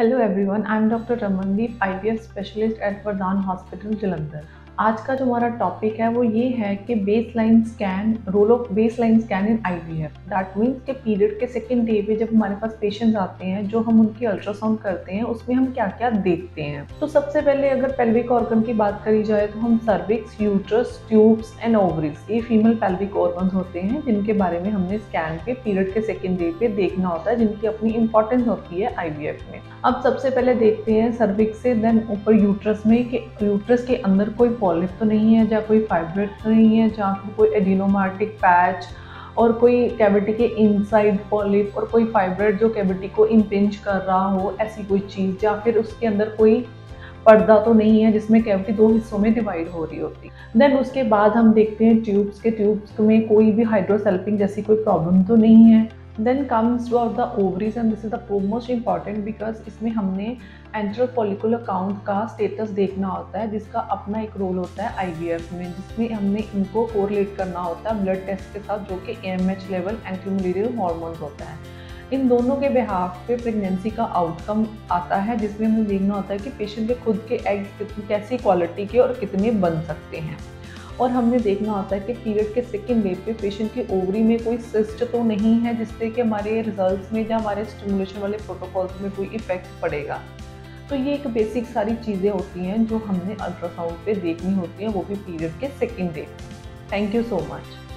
Hello everyone, I am Dr. Ramandeep, IVF specialist at Vardhan Hospital, Jalandhar. आज का जो हमारा टॉपिक है वो ये है कि base line scan role of base line scan in I V F that means के पीरियड के सेकेंड डे पे जब हमारे पास पेशेंट्स आते हैं, जो हम उनकी अल्ट्रासाउंड करते हैं, उसमें हम क्या क्या देखते हैं? तो सबसे पहले अगर पेल्विक ऑर्गन की बात करी जाए तो हम cervix uterus tubes and ovaries ये फीमेल पेल्विक ऑर्गन होते हैं, जिनके बारे में हमने स्कैन पे पीरियड के सेकेंड डे पे देखना होता है, जिनकी अपनी इंपॉर्टेंस होती है आईबीएफ में। अब सबसे पहले देखते हैं सर्विक्स से देन ऊपर यूट्रस में कि यूट्रस के अंदर कोई पॉलिप तो नहीं है, या कोई फाइब्रेट तो नहीं है, जहाँ फिर कोई एडिनोमार्टिक पैच और कोई कैविटी के इनसाइड पॉलिप और कोई फाइब्रेट जो कैविटी को इम्पिंच कर रहा हो, ऐसी कोई चीज़, या फिर उसके अंदर कोई पर्दा तो नहीं है जिसमें कैविटी दो हिस्सों में डिवाइड हो रही होती। देन उसके बाद हम देखते हैं ट्यूब्स के ट्यूब्स में कोई भी हाइड्रोसेल्पिंग जैसी कोई प्रॉब्लम तो नहीं है। Then comes out the ovaries and this is the most important because इसमें हमने एंट्रल फॉलिकुलर काउंट का स्टेटस देखना होता है, जिसका अपना एक रोल होता है आईवीएफ में, जिसमें हमने इनको कोरिलेट करना होता है ब्लड टेस्ट के साथ, जो कि एएमएच लेवल एंटीमलेरियल हार्मोन्स होता है। इन दोनों के बिहाफ पे प्रेगनेंसी का आउटकम आता है, जिसमें हमें देखना होता है कि पेशेंट के खुद के एग्स कैसी क्वालिटी के और कितने बन सकते हैं। और हमने देखना होता है कि पीरियड के सेकेंड डे पे पेशेंट की ओवरी में कोई सिस्ट तो नहीं है जिससे कि हमारे रिजल्ट्स में या हमारे स्टिमुलेशन वाले प्रोटोकॉल्स में कोई इफ़ेक्ट पड़ेगा। तो ये एक बेसिक सारी चीज़ें होती हैं जो हमने अल्ट्रासाउंड पे देखनी होती हैं, वो भी पीरियड के second day thank you so much